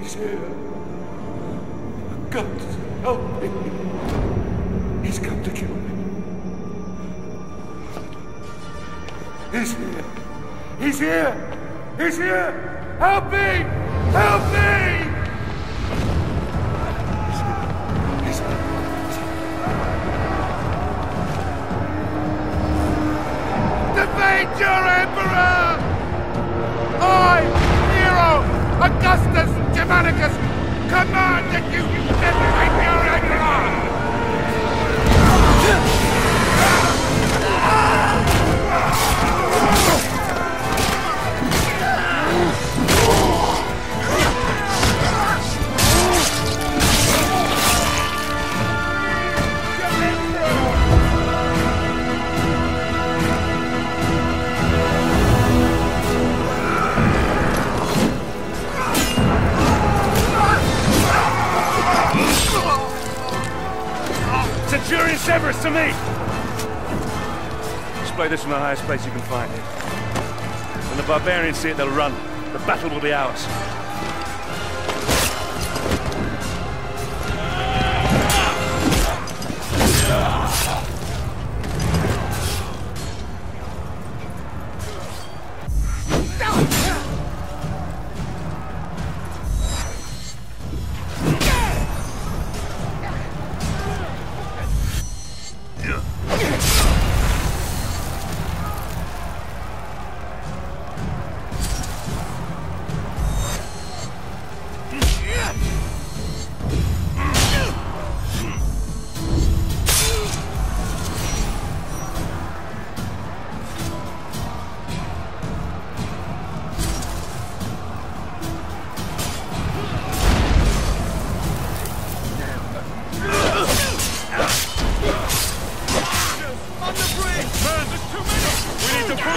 He's here. God help me. He's come to kill me. He's here. He's here. He's here. Help me. Help me. Your emperor! I, Augustus Germanicus, command that you defeat your Centurion Severus to me! Display this from the highest place you can find it. When the barbarians see it, they'll run. The battle will be ours.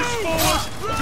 Push!